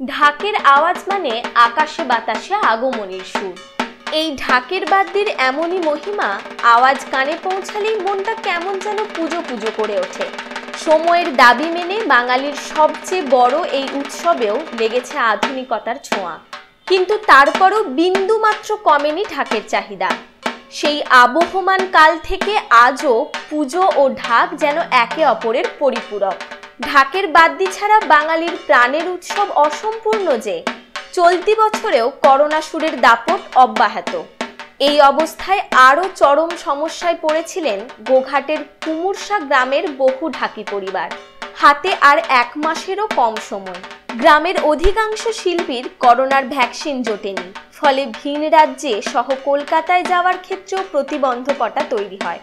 ঢাকের আওয়াজ মানে আকাশে বাতাসে আগমনের সুর। এই ঢাকের বাদ্যির এমনই মহিমা, আওয়াজ কানে পৌঁছালেই মনটা কেমন যেন পুজো পুজো করে ওঠে। সময়ের দাবি মেনে বাঙালির সবচেয়ে বড় এই উৎসবেও লেগেছে আধুনিকতার ছোঁয়া। কিন্তু তারপরও বিন্দু মাত্র কমেনি ঢাকের চাহিদা। সেই আবহমান কাল থেকে আজও পুজো ও ঢাক যেন একে অপরের পরিপূরক। ঢাকের বাদ্যি ছাড়া বাঙালির প্রাণের উৎসব অসম্পূর্ণ যে। চলতি বছরেও করোনা সুরের দাপট অব্যাহত। এই অবস্থায় আরও চরম সমস্যায় পড়েছিলেন গোঘাটের কুমুরসা গ্রামের বহু ঢাকি পরিবার। হাতে আর এক মাসেরও কম সময়। গ্রামের অধিকাংশ শিল্পীর করোনার ভ্যাকসিন জোটেনি। ফলে ভিন রাজ্যে সহ কলকাতায় যাওয়ার ক্ষেত্রেও প্রতিবন্ধকতা তৈরি হয়।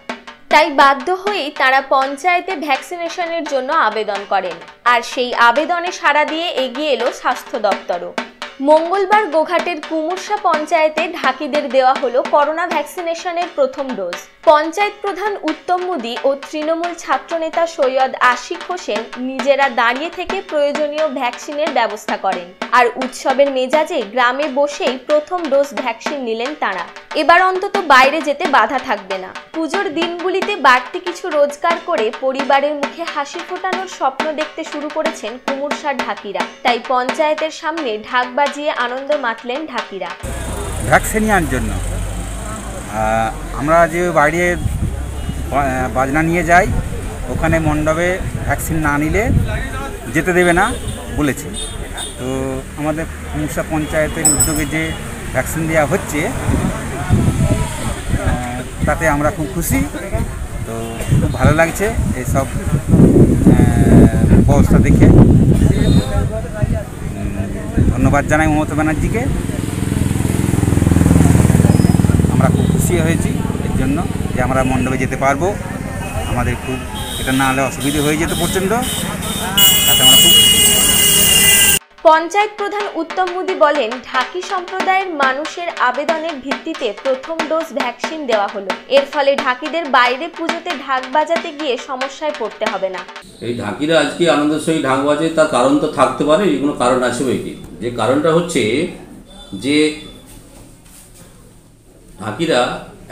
তাই বাধ্য হয়েই তারা পঞ্চায়েতে ভ্যাকসিনেশনের জন্য আবেদন করেন। আর সেই আবেদনে সাড়া দিয়ে এগিয়ে এলো স্বাস্থ্য দপ্তরও। মঙ্গলবার গোঘাটের কুমুরসা পঞ্চায়েতে ঢাকিদের দেওয়া হলো করোনা ভ্যাকসিনেশনের প্রথম ডোজ। পঞ্চায়েত প্রধান উত্তম মুদি ও তৃণমূল ছাত্রনেতা সৈয়দ আশিক হোসেন নিজেরা দাঁড়িয়ে থেকে প্রয়োজনীয় ভ্যাকসিনের ব্যবস্থা করেন। আর উৎসবের মেজাজে গ্রামে বসেই প্রথম ডোজ ভ্যাকসিন নিলেন তারা। এবার অন্তত বাইরে যেতে বাধা থাকবে না। পুজোর দিনগুলিতে বাড়তি কিছু রোজগার করে পরিবারের মুখে হাসি ফোটানোর স্বপ্ন দেখতে শুরু করেছেন কুমুরসার ঢাকিরা। তাই পঞ্চায়েতের সামনে ঢাক বাজিয়ে আনন্দ মাতলেন ঢাকিরা। ভ্যাকসিন জন্য। আমরা যে বাইরে বাজনা নিয়ে যাই, ওখানে মণ্ডপে ভ্যাকসিন না নিলে যেতে দেবে না বলেছে। তো আমাদের মুসা পঞ্চায়েতের উদ্যোগে যে ভ্যাকসিন দেওয়া হচ্ছে তাতে আমরা খুব খুশি। তো খুব ভালো লাগছে এইসব ব্যবস্থা দেখে। ধন্যবাদ জানাই মমতা ব্যানার্জিকে। আমরা খুব খুশি হয়েছি। এর জন্য যে আমরা মণ্ডপে যেতে পারব। আমাদের খুব এটা না হলে অসুবিধে হয়ে যেত প্রচণ্ড। তাতে আমরা খুব পঞ্চায়েত প্রধান উত্তম মুদি বলেন ঢাকি সম্প্রদায়ের মানুষের আবেদনের ভিত্তিতে প্রথম ডোজ ভ্যাকসিন দেওয়া হলো। এর ফলে ঢাকিদের বাইরে পুজোতে ঢাক বাজাতে গিয়ে সমস্যায় পড়তে হবে না। এই ঢাকিরা আজকে আনন্দের সহিত ঢাক বাজে তার কারণ তো থাকতে পারে এই কোনো কারণ আছে বইটি যে কারণটা হচ্ছে যে ঢাকিরা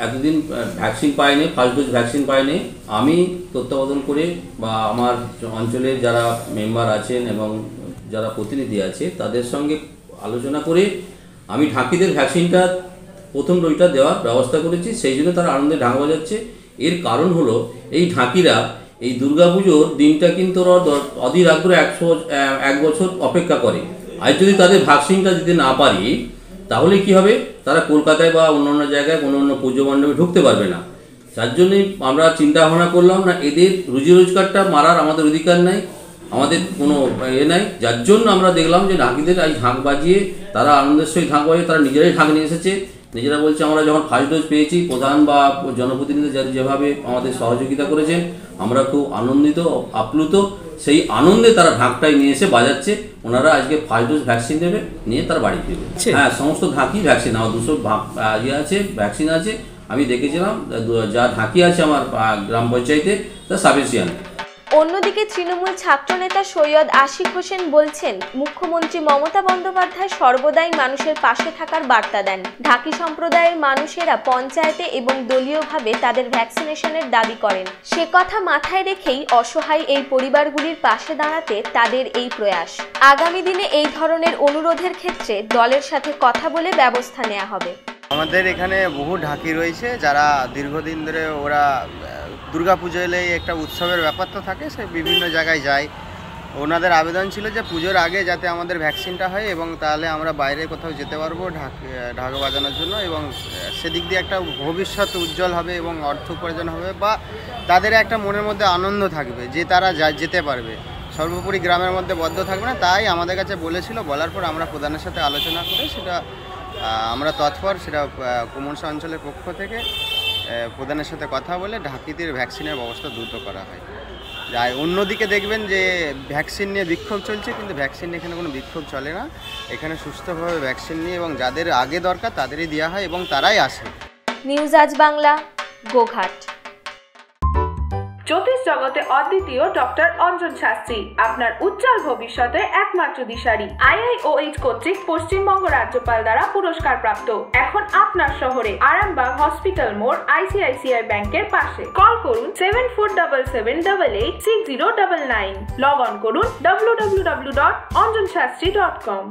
এতদিন ভ্যাকসিন পায়নি ফার্স্ট ডোজ ভ্যাকসিন পায়নি। আমি তত্ত্বাবধান করে বা আমার অঞ্চলের যারা মেম্বার আছেন এবং যারা প্রতিনিধি আছে, তাদের সঙ্গে আলোচনা করে আমি ঢাকিদের ভ্যাকসিনটা প্রথম ডোজটা দেওয়ার ব্যবস্থা করেছি। সেই জন্য তারা আনন্দে ঢাকা বাজাচ্ছে। এর কারণ হলো, এই ঢাকিরা এই দুর্গাপুজোর দিনটা কিন্তু অধীর আগ্রহ একশো, এক বছর অপেক্ষা করে। আর যদি তাদের ভ্যাকসিনটা দিতে না পারি তাহলে কি হবে? তারা কলকাতায় বা অন্য অন্য জায়গায় কোনো অন্য পুজো মণ্ডপে ঢুকতে পারবে না। যার জন্যই আমরা চিন্তা ভাবনা করলাম, না, এদের রুজি রোজগারটা মারার আমাদের অধিকার নাই, আমাদের কোনো এ নাই। যার জন্য আমরা দেখলাম যে ঢাকিদের এই ঢাক বাজিয়ে, তারা আনন্দের সহিত ঢাক বাজিয়ে, তারা নিজেরাই ঢাক নিয়ে এসেছে। নিজেরা বলছে, আমরা যখন ফার্স্ট ডোজ পেয়েছি, প্রধান বা জনপ্রতিনিধি যারা যেভাবে আমাদের সহযোগিতা করেছেন, আমরা খুব আনন্দিত, আপ্লুত। সেই আনন্দে তারা ঢাকটাই নিয়ে এসে বাজাচ্ছে। ওনারা আজকে ফার্স্ট ডোজ ভ্যাকসিন দেবে নিয়ে তার বাড়ি ফিরবে। হ্যাঁ সমস্ত ঢাকি ভ্যাকসিন আমার দুশো ইয়ে আছে ভ্যাকসিন আছে আমি দেখেছিলাম যা ঢাকি আছে আমার গ্রাম পঞ্চায়েতে তা সাফিসিয়ান্ট অন্যদিকে তৃণমূল ছাত্রনেতা সৈয়দ আশিক হোসেন বলছেন, মুখ্যমন্ত্রী মমতা বন্দ্যোপাধ্যায় সর্বদাই মানুষের পাশে থাকার বার্তা দেন। ঢাকি সম্প্রদায়ের মানুষেরা পঞ্চায়েতে এবং দলীয়ভাবে তাদের ভ্যাকসিনেশনের দাবি করেন। সে কথা মাথায় রেখেই অসহায় এই পরিবারগুলির পাশে দাঁড়াতে তাদের এই প্রয়াস। আগামী দিনে এই ধরনের অনুরোধের ক্ষেত্রে দলের সাথে কথা বলে ব্যবস্থা নেওয়া হবে। আমাদের এখানে বহু ঢাকি রয়েছে যারা দীর্ঘদিন ধরে ওরা পুজো এলে একটা উৎসবের ব্যাপার তো থাকে, সে বিভিন্ন জায়গায় যায়। ওনাদের আবেদন ছিল যে পুজোর আগে যাতে আমাদের ভ্যাকসিনটা হয় এবং তাহলে আমরা বাইরে কোথাও যেতে পারব ঢাক ঢাক বাজানোর জন্য এবং সেদিক দিয়ে একটা ভবিষ্যৎ উজ্জ্বল হবে এবং অর্থ উপার্জন হবে বা তাদের একটা মনের মধ্যে আনন্দ থাকবে যে তারা যা, যেতে পারবে। সর্বোপরি গ্রামের মধ্যে বদ্ধ থাকবে না, তাই আমাদের কাছে বলেছিল, বলার পর আমরা প্রধানের সাথে আলোচনা করে সেটা আমরা তৎপর সেটা কুমনসা অঞ্চলের পক্ষ থেকে প্রধানের সাথে কথা বলে ঢাকিদের ভ্যাকসিনের ব্যবস্থা দ্রুত করা হয়। যাই অন্যদিকে দেখবেন যে ভ্যাকসিন নিয়ে বিক্ষোভ চলছে, কিন্তু ভ্যাকসিন এখানে কোনো বিক্ষোভ চলে না। এখানে সুস্থভাবে ভ্যাকসিন নিয়ে এবং যাদের আগে দরকার তাদেরই দেওয়া হয় এবং তারাই আসে। নিউজ আজ বাংলা, গোঘাট। জ্যোতিষ জগতে অদ্বিতীয় ডক্টর অঞ্জন শাস্ত্রী। আপনার উজ্জ্বল ভবিষ্যতে একমাত্র দিশারি। আইআইওএইচ কর্তৃক পশ্চিমবঙ্গ রাজ্যপাল দ্বারা পুরস্কার প্রাপ্ত এখন আপনার শহরে আরামবাগ হসপিটাল মোড় আইসিআইসিআই ব্যাংকের পাশে। কল করুন seven four double seven double eight six zero double nine log on করুন W W W dot Anjan Shastri dot com